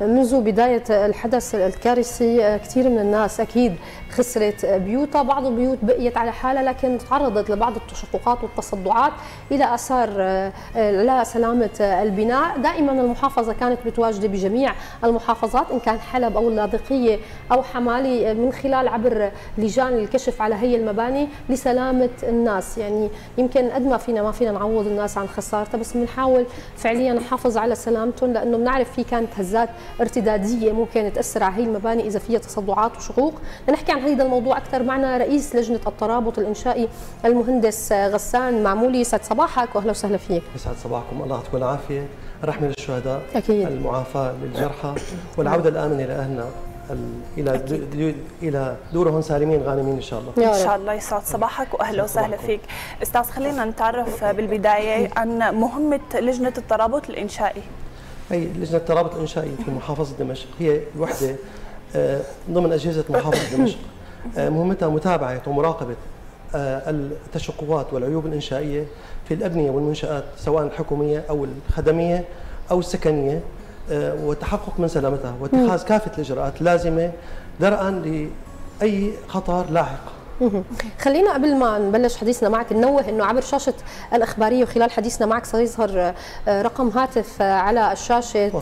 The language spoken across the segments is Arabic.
منذ بداية الحدث الكارثي كثير من الناس أكيد خسرت بيوتها. بعض البيوت بقيت على حالها لكن تعرضت لبعض التشققات والتصدعات إلى آثار لا سلامة البناء. دائما المحافظة كانت متواجده بجميع المحافظات إن كان حلب أو اللاذقية أو حمالي من خلال عبر لجان الكشف على هي المباني لسلامة الناس. يعني يمكن قد ما فينا ما فينا نعوض الناس عن خسارتها بس بنحاول فعليا نحافظ على سلامتهم لأنه بنعرف في كانت هزات ارتدادية ممكن تاثر على هي المباني إذا فيها تصدعات وشقوق. نحكي عن هذا الموضوع أكثر. معنا رئيس لجنة الترابط الإنشائي المهندس غسان معمولي. يسعد صباحك وأهلا وسهلا فيك. يسعد صباحكم. الله يعطيكم العافية. الرحمه للشهداء أكيد. المعافاة للجرحى والعودة الامنه لاهلنا إلى إلى دورهم سالمين غانمين إن شاء الله. إن شاء الله. يسعد صباحك وأهلا وسهلا فيك. أستاذ خلينا نتعرف بالبداية عن مهمة لجنة الترابط الإنشائي. هي لجنة الترابط الإنشائي في محافظة دمشق. هي وحده ضمن أجهزة محافظة دمشق. مهمتها متابعة ومراقبة التشققات والعيوب الإنشائية في الأبنية والمنشآت سواء الحكومية أو الخدمية أو السكنية والتحقق من سلامتها. واتخاذ كافة الإجراءات اللازمه درءا لأي خطر لاحق. خلينا قبل ما نبلش حديثنا معك ننوه إنه عبر شاشة الإخبارية وخلال حديثنا معك سيظهر رقم هاتف على الشاشة 0987230847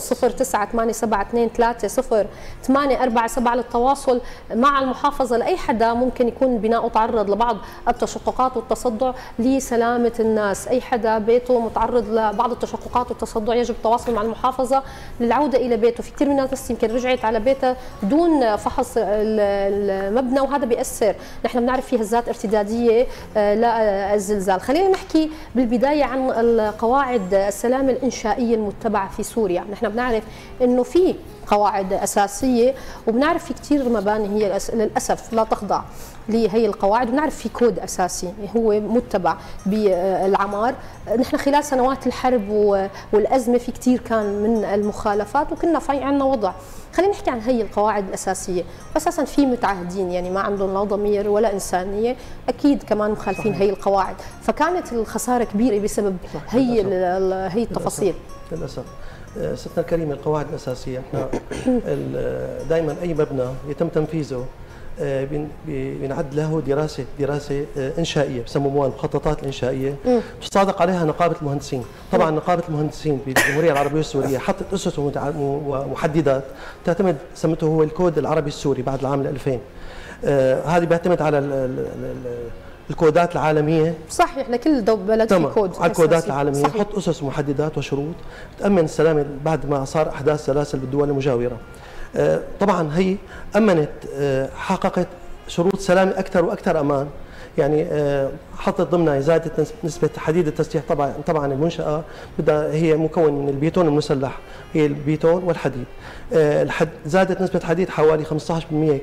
للتواصل مع المحافظة. لأي حدا ممكن يكون بناؤه تعرض لبعض التشققات والتصدع لسلامة الناس، أي حدا بيته متعرض لبعض التشققات والتصدع يجب التواصل مع المحافظة للعودة إلى بيته، في كثير من الناس يمكن رجعت على بيتها دون فحص المبنى وهذا بيأثر، نحن بنعرف في هزات ارتدادية للزلزال خلينا نحكي بالبداية عن القواعد السلامه الإنشائية المتبعة في سوريا. نحن بنعرف إنه في قواعد أساسية وبنعرف في كثير مباني هي للأسف لا تخضع لهي القواعد ونعرف في كود أساسي هو متبع بالعمار نحن خلال سنوات الحرب والأزمة في كثير كان من المخالفات وكنا في عندنا وضع. خلينا نحكي عن هي القواعد الأساسية. واساسا في متعهدين يعني ما عندهم لا ضمير ولا إنسانية أكيد كمان مخالفين هي القواعد. فكانت الخسارة كبيرة بسبب هي هي التفاصيل. للأسف. ستنا الكريمة القواعد الأساسية. إحنا دائما أي مبنى يتم تنفيذه بينعد له دراسة دراسة إنشائية بسموها المخططات الانشائيه تصادق عليها نقابة المهندسين. طبعا نقابة المهندسين بالجمهورية العربية السورية حطت أسس ومحددات تعتمد سمته هو الكود العربي السوري بعد العام 2000 هذه بيعتمد على الكودات العالمية. صحيح لكل بلد في كود على الكودات العالمية. صحيح. حط أسس ومحددات وشروط. تأمن السلامة بعد ما صار أحداث سلاسل بالدول المجاورة. طبعا هي أمنت حققت شروط سلامة أكثر وأكثر أمان. يعني حطت ضمنها زادت نسبة حديد التسليح طبعا طبعا المنشأة. بدها هي مكون من البيتون المسلح. هي البيتون والحديد. زادت نسبة حديد حوالي 15%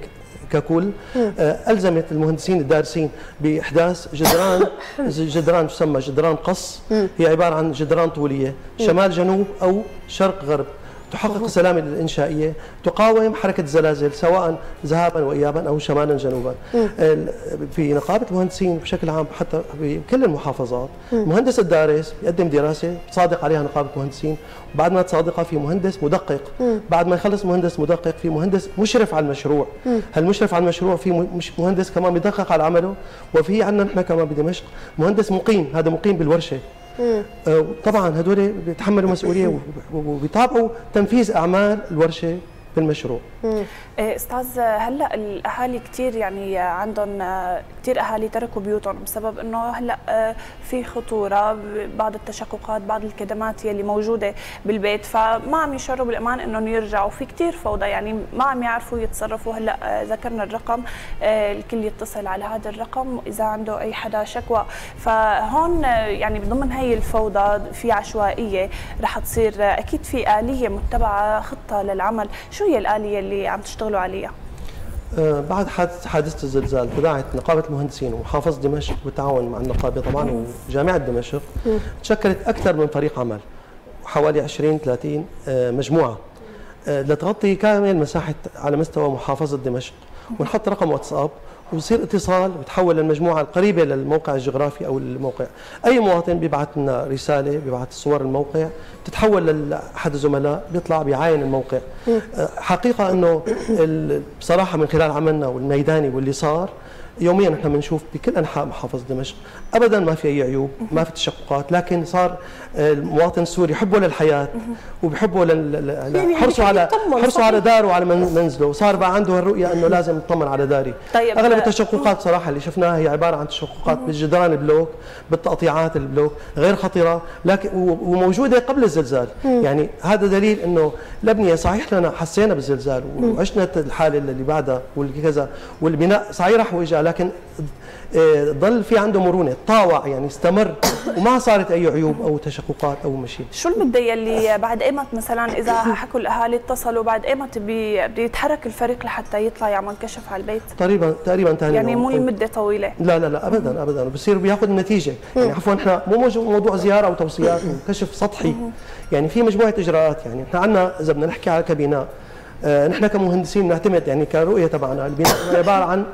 ككل ألزمت المهندسين الدارسين بإحداث جدران جدران تسمى جدران قص. هي عبارة عن جدران طولية شمال جنوب أو شرق غرب. تحقق السلامه الإنشائية تقاوم حركة الزلازل سواء ذهابا وايابا أو شمالا جنوبا. في نقابة المهندسين بشكل عام حتى بكل المحافظات مهندس الدارس يقدم دراسة تصادق عليها نقابة المهندسين. بعد ما تصادقها في مهندس مدقق بعد ما يخلص مهندس مدقق في مهندس مشرف على المشروع. هالمشرف على المشروع؟ في مهندس كمان بيدقق على عمله. وفي عندنا نحن كمان بدمشق مهندس مقيم هذا مقيم بالورشة. طبعا هدول بيتحملوا مسؤولية وبيتابعوا تنفيذ أعمال الورشة بالمشروع. أستاذ هلأ الأهالي كثير يعني عندهم كثير أهالي تركوا بيوتهم بسبب إنه هلأ في خطورة بعض التشققات بعض الكدمات يلي موجودة بالبيت فما عم يشعروا بالأمان إنهم يرجعوا. في كثير فوضى يعني ما عم يعرفوا يتصرفوا. هلأ ذكرنا الرقم الكل يتصل على هذا الرقم إذا عنده أي حدا شكوى. فهون يعني ضمن هي الفوضى في عشوائية رح تصير أكيد في آلية متبعة خطة للعمل. شو هي الآلية اللي عم تشتغلوا عليها؟ بعد حادثة الزلزال تداعت نقابة المهندسين ومحافظة دمشق بالتعاون مع النقابة طبعا وجامعة دمشق تشكلت أكثر من فريق عمل حوالي 20 30 مجموعة. لتغطي كامل مساحة على مستوى محافظة دمشق ونحط رقم واتساب. ويصير اتصال وتحول للمجموعة القريبة للموقع الجغرافي أو الموقع. أي مواطن بيبعث لنا رسالة بيبعث صور الموقع بتتحول لأحد الزملاء بيطلع بيعاين الموقع. آه، حقيقة إنه بصراحة من خلال عملنا والميداني واللي صار يوميا نحن بنشوف بكل أنحاء محافظة دمشق. ابدا ما في أي عيوب ما في تشققات لكن صار المواطن السوري يحبه للحياة وبحبه يعني حرصه على حرصه على داره وعلى منزله. وصار بقى عنده الرؤيه إنه لازم يطمن على داري. طيب. أغلب التشققات صراحة اللي شفناها هي عبارة عن تشققات بالجدران البلوك بالتقطيعات البلوك غير خطره لكن وموجودة قبل الزلزال. يعني هذا دليل إنه الابنيه صحيح لنا حسينا بالزلزال وعشنا الحالة اللي بعدها والكذا والبناء صحيح راح وإجا لكن ضل في عنده مرونة طاوع يعني استمر وما صارت أي عيوب أو تشققات أو مشي شو المده اللي بعد أيمت مثلا إذا حكوا الأهالي اتصلوا بعد أيمت بيتحرك الفريق لحتى يطلع يعمل كشف على البيت؟ تقريبا تقريبا ثاني يعني مو المده طويلة؟ لا لا لا ابدا ابدا. بصير بياخذ النتيجه يعني عفوا إحنا مو موضوع زيارة وتوصيات وكشف سطحي. يعني في مجموعة إجراءات. يعني إحنا عندنا إذا بدنا نحكي على كبناء آه نحن كمهندسين نعتمد يعني كرؤية تبعنا. البناء عبارة عن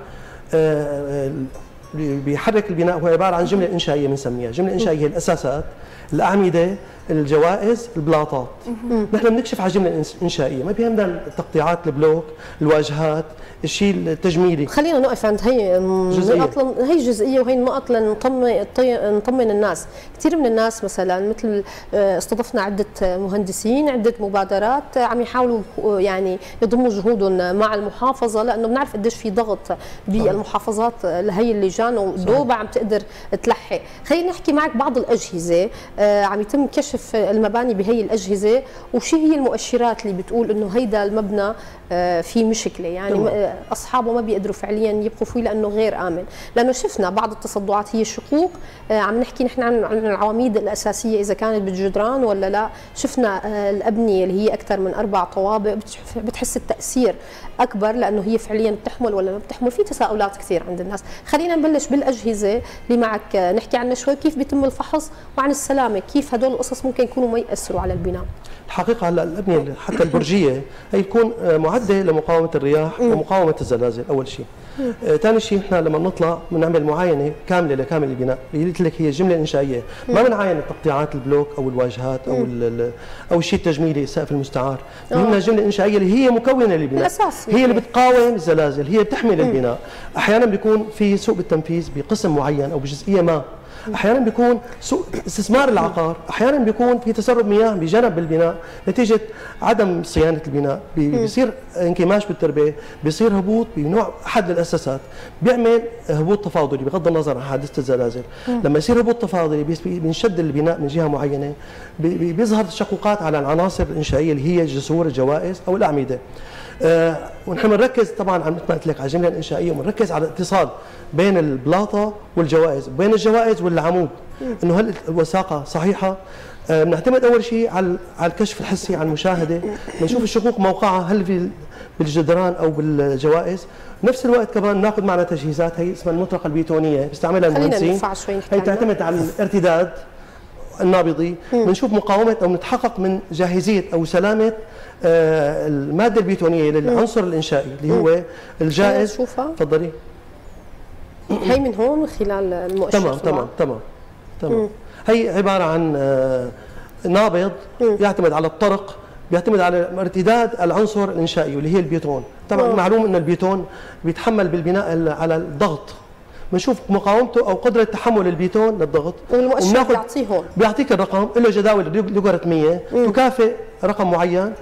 بيحرك البناء هو عبارة عن جملة إنشائية بنسميها، جملة إنشائية هي الأساسات، الأعمدة، الجوائز، البلاطات. نحن بنكشف على الجملة الإنشائية، ما بيهمنا تقطيعات البلوك، الواجهات، الشيء التجميلي. خلينا نقف عند هي النقط هي جزئية وهي النقط لنطمن نطمن الناس. كثير من الناس مثلا مثل آه، استضفنا عدة مهندسين عدة مبادرات عم يحاولوا آه، يعني يضموا جهودهم مع المحافظة لأنه بنعرف قديش في ضغط بالمحافظات لهي اللجان ودوبا عم تقدر تلحق. خلينا نحكي معك بعض الأجهزة آه، عم يتم كشف المباني بهي الأجهزة وشو هي المؤشرات اللي بتقول إنه هيدا المبنى في مشكلة. يعني أصحابه ما بيقدروا فعليا يبقوا فيه لأنه غير آمن. لأنه شفنا بعض التصدعات هي الشقوق. آه، عم نحكي نحن عن العواميد الأساسية إذا كانت بالجدران ولا لا. شفنا آه، الأبنية اللي هي أكثر من أربع طوابق بتحس التأثير أكبر لأنه هي فعليا بتحمل ولا ما بتحمل. في تساؤلات كثير عند الناس. خلينا نبلش بالأجهزة اللي معك. آه، نحكي عنها شوي كيف بيتم الفحص وعن السلامة؟ كيف هدول القصص ممكن يكونوا ما يأثروا على البناء. الحقيقة هلا الأبنية حتى البرجية هي تكون معدة لمقاومة الرياح ومقاومة الزلازل أول شيء. ثاني شيء إحنا لما نطلع بنعمل معاينة كاملة لكامل البناء. اللي قلت لك هي جملة إنشائية. ما بنعاين تقطيعات البلوك أو الواجهات أو أو الشيء التجميلي السقف المستعار. بهمنا جملة إنشائية اللي هي مكونة للبناء. هي اللي بتقاوم الزلازل هي بتحمي البناء أحيانا بيكون في سوء بالتنفيذ بقسم معين أو بجزئية ما. أحيانا بيكون سوء استثمار العقار أحيانا بيكون في تسرب مياه بجنب البناء نتيجة عدم صيانة البناء بيصير انكماش بالتربه بيصير هبوط بنوع أحد الأساسات. بيعمل هبوط تفاضلي بغض النظر عن حادثة الزلازل. لما يصير هبوط تفاضلي بينشد البناء من جهة معينة بيظهر تشققات على العناصر الإنشائية اللي هي الجسور الجوائز أو الأعمدة. ونحن بنركز طبعا مثل ما قلت لك على الجملة الإنشائية وبنركز على الاتصال بين البلاطة والجوائز بين الجوائز والعمود. إنه هل الوثاقة صحيحة؟ آه بنعتمد أول شيء على على الكشف الحسي على المشاهدة. بنشوف الشقوق موقعها هل في بالجدران أو بالجوائز. نفس الوقت كمان ناخذ معنا تجهيزات هي اسمها المطرقة البيتونية بيستعملها المهندسين. هي تعتمد على الارتداد النابضي. بنشوف مقاومة أو نتحقق من جاهزية أو سلامة آه، المادة البيتونية للعنصر الإنشائي اللي هو الجائز. تفضلي. هي من هون من خلال المؤشر تمام تمام تمام تمام. هي عبارة عن آه، نابض يعتمد على الطرق بيعتمد على ارتداد العنصر الإنشائي واللي هي البيتون. طبعا معلوم إن البيتون بيتحمل بالبناء على الضغط. بنشوف مقاومته أو قدرة تحمل البيتون للضغط. والمؤشر بيعطيه هون. بيعطيك الرقم له جداول لوغاريتميه تكافئ رقم معين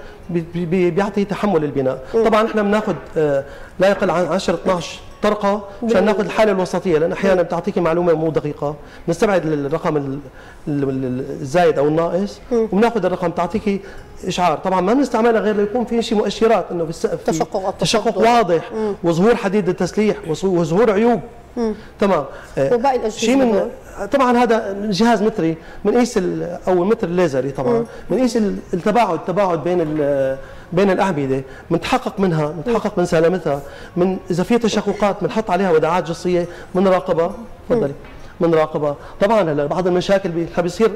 بيعطي تحمل البناء. طبعا إحنا بناخذ آه، لا يقل عن 10 12 طرقة مشان ناخذ الحالة الوسطية لأن أحيانا بتعطيكي معلومة مو دقيقة. بنستبعد الرقم الزايد أو الناقص وبناخذ الرقم تعطيكي إشعار. طبعا ما بنستعملها غير ليكون في شيء مؤشرات إنه في السقف تشقق تشقق واضح. وظهور حديد التسليح وظهور عيوب. مم. تمام. آه، وباقي الأجهزة شيء من طبعا هذا جهاز متري بنقيس أو المتر الليزري طبعا. بنقيس التباعد التباعد بين بين الأعمدة. بنتحقق منها بنتحقق من سلامتها من إذا في تشققات بنحط عليها وداعات جصيه بنراقبها. تفضلي. بنراقبها. طبعا هلا بعض المشاكل بيصير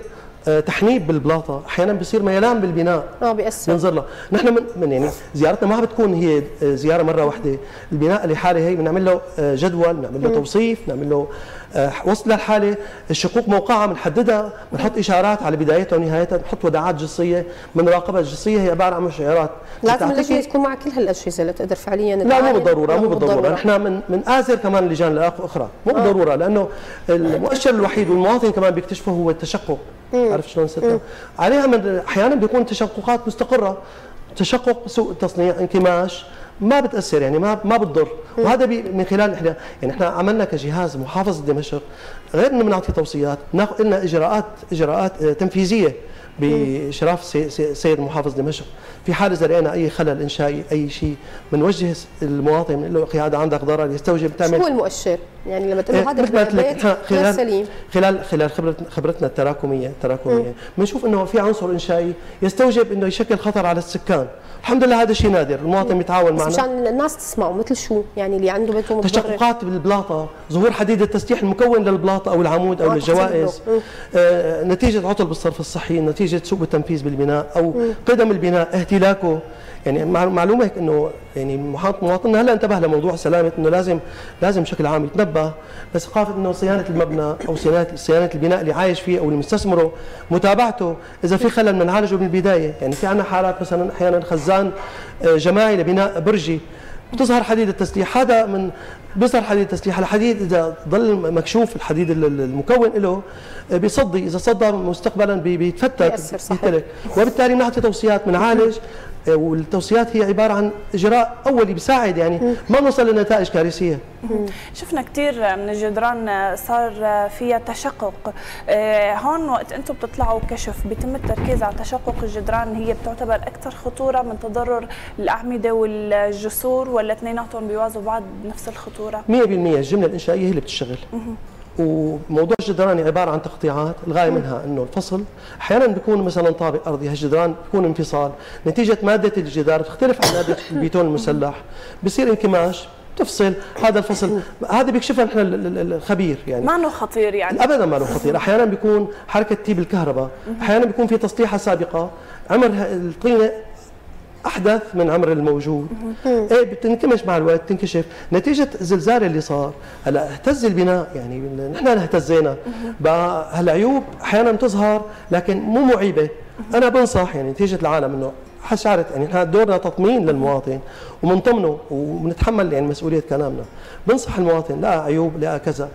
تحنيب بالبلاطة. أحيانا بيصير ميلان بالبناء. آه بيأثر. بنظر لها نحن من, من يعني زيارتنا ما بتكون هي آه، زيارة مرة واحدة. البناء اللي حاله هي بنعمل له آه، جدول بنعمل له توصيف بنعمل له آه، وصل للحاله الشقوق موقعها بنحددها بنحط إشارات على بدايتها ونهايتها بنحط وداعات جسيه بنراقبها الجسيه هي عبارة عن مشعرات لازم اللجنه تكون مع كل هالأجهزة لتقدر فعليا لا مو. بالضرورة مو بالضرورة. نحن من من آزر كمان لجان أخرى. مو بالضرورة لأنه المؤشر الوحيد والمواطن كمان بيكتشفه هو التشقق. عرفت شلون ستة؟ عليها من أحيانا بيكون تشققات مستقرة. تشقق سوء تصنيع انكماش ما بتأثر يعني ما ما بتضر. وهذا بي من خلال إحنا يعني إحنا عملنا كجهاز محافظه دمشق غير إنه بنعطي توصيات ناخذ لنا اجراءات إجراءات آه، تنفيذية. باشراف سي- سي- سيد محافظ دمشق. في حال اذا لقينا أي خلل إنشائي أي شيء بنوجه المواطن بنقول له أخي هذا عندك ضرر يستوجب شو تعمل هو المؤشر؟ يعني لما تقول إيه، هذا مثل ما قلت لك البيت خلال سليم. خلال خلال خبرت خبرتنا التراكميه التراكمية. بنشوف إنه في عنصر إنشائي يستوجب إنه يشكل خطر على السكان. الحمد لله هذا شيء نادر المواطن بيتعاون بس معنا. مشان الناس تسمعوا مثل شو؟ يعني اللي عنده بيته متضرر تشققات بالبلاطة ظهور حديد التسليح المكون للبلاطة أو العمود أو آه، الجوائز له. آه نتيجة عطل بالصرف الصحي نتيجة سوء التنفيذ بالبناء أو قدم البناء اهتلاكه. يعني مع- معلومة إنه يعني مواطننا هلا انتبه لموضوع سلامة إنه لازم لازم بشكل عام يتنبه. لثقافه إنه صيانة المبنى أو صيانه صيانة البناء اللي عايش فيه أو اللي مستثمره متابعته. إذا في خلل بنعالجه من البدايه يعني في عندنا حالات مثلا أحيانا خزان آه، جماعي لبناء برجي. بتظهر حديد التسليح. هذا من بيظهر حديد التسليح. الحديد إذا ضل مكشوف الحديد ال- ال- المكون له آه، بيصدي. إذا صدى مستقبلا بي- بيتفتت. بيهتلك وبالتالي بنعطي توصيات بنعالج والتوصيات هي عبارة عن إجراء أولي بيساعد يعني ما نوصل لنتائج كارثية. شفنا كثير من الجدران صار فيها تشقق. آه، هون وقت أنتم بتطلعوا كشف بيتم التركيز على تشقق الجدران هي بتعتبر أكثر خطورة من تضرر الأعمدة والجسور ولا اثنيناتهم بيوازوا بعض بنفس الخطورة؟ 100% الجملة الإنشائية هي اللي بتشتغل. وموضوع الجدران عبارة عن تقطيعات الغاية منها إنه الفصل أحيانا بيكون مثلا طابق أرضي هالجدران بيكون انفصال. نتيجة مادة الجدار بتختلف عن مادة البيتون المسلح. بصير انكماش تفصل هذا الفصل هذا بيكشفها نحن ال- ال- الخبير يعني. ما إنه خطير يعني. ابدا ما له خطير. أحيانا بيكون حركة تيب الكهرباء. أحيانا بيكون في تسطيحة سابقة. عمر الطينة أحدث من عمر الموجود. إيه بتنكمش مع الوقت تنكشف. نتيجة الزلزال اللي صار. هلا اهتز البناء يعني نحن اهتزينا. بقى هالعيوب أحيانا بتظهر لكن مو معيبة. أنا بنصح يعني نتيجة العالم إنه شعرت يعني إحنا دورنا تطمين للمواطن ومن ضمنه وبنتحمل يعني مسؤولية كلامنا. بنصح المواطن لا عيوب لا كذا.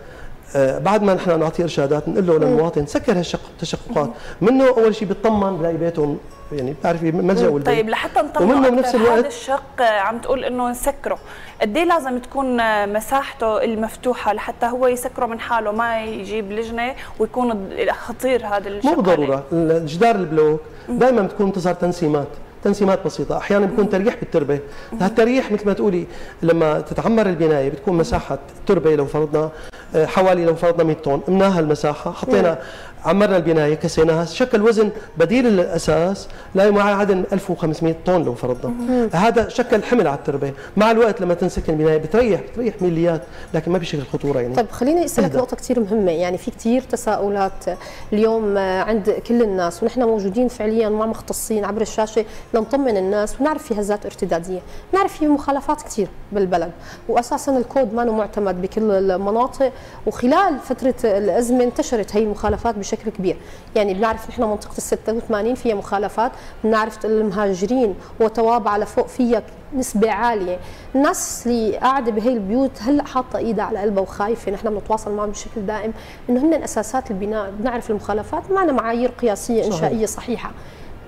بعد ما نحن نعطيه إرشادات نقول له للمواطن سكر هالتشققات. منه أول شيء بيطمن بلاقي بيته يعني بتعرفي ملجأ والبيت. طيب لحتى نطمن ومنه بنفس الوقت- هذا الشق آه، عم تقول إنه نسكره. قد إيه لازم تكون آه، مساحته المفتوحة لحتى هو يسكره من حاله ما يجيب لجنة ويكون خطير هذا الشق مو. بالضرورة. الجدار البلوك دائما بتكون تظهر تنسيمات تنسيمات بسيطة. أحيانا بيكون تريح بالتربة. هالتريح مثل ما تقولي لما تتعمر البناية بتكون مساحة التربة لو فرضنا. آه، حوالي لو فرضنا 100 طن قمناها المساحة حطينا عمرنا البناية كسيناها شكل وزن بديل الأساس لا يعادل 1500 طن لو فرضنا. هذا شكل حمل على التربة. مع الوقت لما تنسكن البناية بتريح بتريح مليات لكن ما بشكل خطورة يعني. طيب خليني أسألك اهدى. نقطة كثير مهمة. يعني في كثير تساؤلات اليوم عند كل الناس ونحن موجودين فعليا مع مختصين عبر الشاشة لنطمن الناس ونعرف في هزات ارتدادية. نعرف في مخالفات كثير بالبلد واساسا الكود ما معتمد بكل المناطق. وخلال فترة الأزمة انتشرت هي المخالفات بشكل كبير. يعني بنعرف نحن منطقة ال 86 فيها مخالفات بنعرف المهاجرين وتوابع لفوق فيها نسبة عالية. الناس اللي قاعدة بهي البيوت هلأ حاطة إيدها على قلبها وخايفة نحن بنتواصل معهم بشكل دائم إنه هن أساسات البناء. بنعرف المخالفات معنا معايير قياسية إنشائية صحيحة.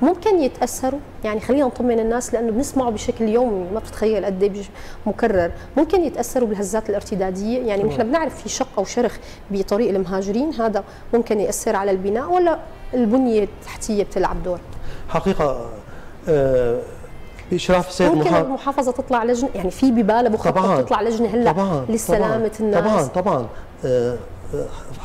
ممكن يتأثروا؟ يعني خلينا نطمن الناس لأنه بنسمعه بشكل يومي ما بتتخيل قد إيه مكرر. ممكن يتأثروا بالهزات الارتدادية؟ يعني نحن بنعرف في شق أو شرخ بطريق المهاجرين هذا ممكن يأثر على البناء ولا البنية التحتية بتلعب دور؟ حقيقة آه، بإشراف السيد ممكن محافظ المحافظة تطلع لجنة يعني في ببالها طبعا. تطلع لجنة هلأ طبعا. لسلامه طبعا. الناس. طبعا. طبعا. آه،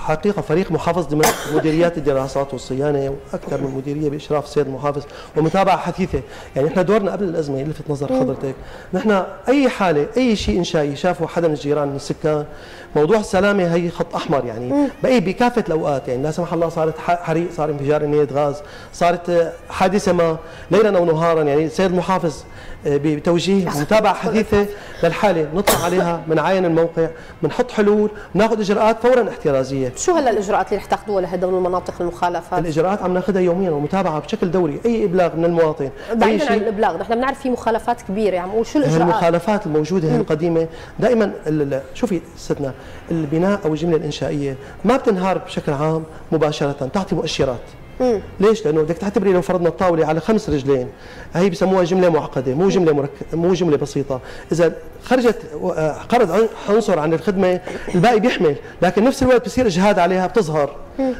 حقيقة فريق محافظ دمشق مديريات الدراسات والصيانة وأكثر من مديرية بإشراف السيد المحافظ ومتابعة حثيثة. يعني إحنا دورنا قبل الأزمة يلفت نظر حضرتك. نحن أي حالة أي شيء إنشائي شافه حدا من الجيران من السكان موضوع السلامة هي خط أحمر يعني. بقي بكافة الأوقات يعني. لا سمح الله صارت حريق صار انفجار نيه غاز صارت حادثة ما ليلا أو نهارا يعني. السيد المحافظ آه، بتوجيه ومتابعه حديثه للحالة. نطلع عليها بنعاين الموقع بنحط حلول بناخذ إجراءات فورا احترازية. شو هلا الإجراءات اللي رح تاخذوها لهدول المناطق المخالفات الإجراءات عم ناخذها يوميا ومتابعة بشكل دوري أي إبلاغ من المواطن بعيدا عن الإبلاغ نحن بنعرف في مخالفات كبيرة عم شو الإجراءات؟ المخالفات الموجودة القديمة. دائما شوفي ستنا البناء أو الجملة الإنشائية ما بتنهار بشكل عام مباشرة تعطي مؤشرات. مم. ليش؟ لأنه بدك تعتبري لو فرضنا الطاولة على خمس رجلين هي بسموها جملة معقدة مو جملة مرك... مو جملة بسيطة. إذا خرجت خرج آه، عنصر عن الخدمة الباقي بيحمل. لكن نفس الوقت بصير إجهاد عليها بتظهر.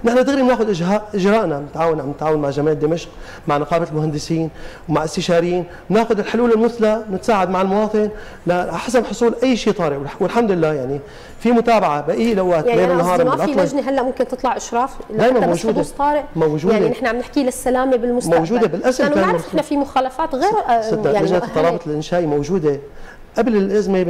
نحن دغري بناخذ إجراءنا بنتعاون عم نتعاون مع جمعية دمشق مع نقابة المهندسين ومع استشاريين. بناخذ الحلول المثلى نتساعد مع المواطن لحسن حصول أي شيء طارئ. والحمد لله يعني في متابعة باقي الاوقات يعني ليل ونهار ما في لجنة هلأ ممكن تطلع أشراف دائما موجودة. طارئ؟ موجودة. يعني نحن عم نحكي للسلامة بالمستقبل. موجودة بالأسف لأنه بنعرف إحنا في مخالفات غير يعني لجنه الترابط الانشائي موجودة. قبل الازمه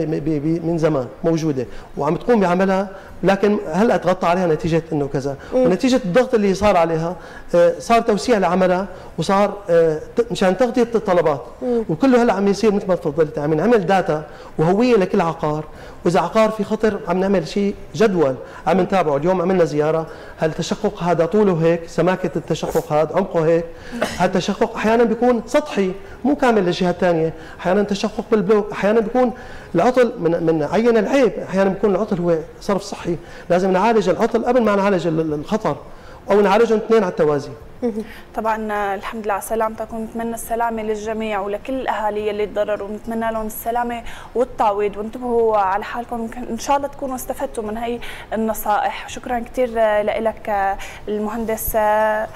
من زمان موجودة وعم تقوم بعملها لكن هلأ تغطى عليها نتيجة إنه كذا. ونتيجة الضغط اللي صار عليها آه، صار توسيع لعملها وصار آه، مشان تغطية الطلبات. وكله هلأ عم يصير مثل ما تفضلت عم نعمل داتا وهوية لكل عقار وإذا عقار في خطر عم نعمل شيء جدول. عم نتابعه اليوم عملنا زيارة. هل التشقق هذا طوله هيك؟ سماكة التشقق هذا عمقه هيك. التشقق أحيانا بيكون سطحي مو كامل للجهة الثانية. أحيانا تشقق بالبلوك أحيانا بيكون العطل من من عين العيب. أحيانا بيكون العطل هو صرف صحي. لازم نعالج العطل قبل ما نعالج الخطر. أو نعالجهم اثنين على التوازي. طبعا الحمد لله على سلامتكم نتمنى السلامة للجميع ولكل الأهالي اللي تضرروا. ونتمنى لهم السلامة والتعويض. وانتبهوا على حالكم. إن شاء الله تكونوا استفدتوا من هي النصائح. شكرا كثير لك المهندس آه،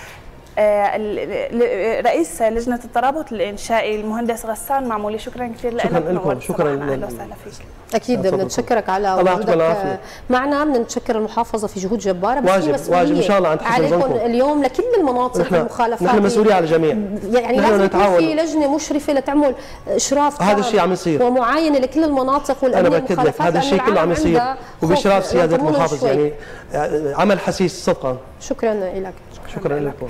رئيس لجنة الترابط الانشائي المهندس غسان معمولي. شكرا كثير لك شكرا لكم. شكرا أهلا وسهلا فيك. أكيد بنتشكرك على وجودك. معنا بنتشكر المحافظة في جهود جبارة بس واجب في واجب إن شاء الله عند عليكم اليوم لكل المناطق المخالفات. نحن مسؤوليه على الجميع. يعني لازم يكون في لجنة مشرفة لتعمل إشراف هذا الشيء عم يصير. ومعاينة لكل المناطق والانديه أنا بأكد لك هذا الشيء كله عم يصير وبإشراف سيادة المحافظ يعني عمل حسيس صدقا. شكرا لك. شكرا لكم.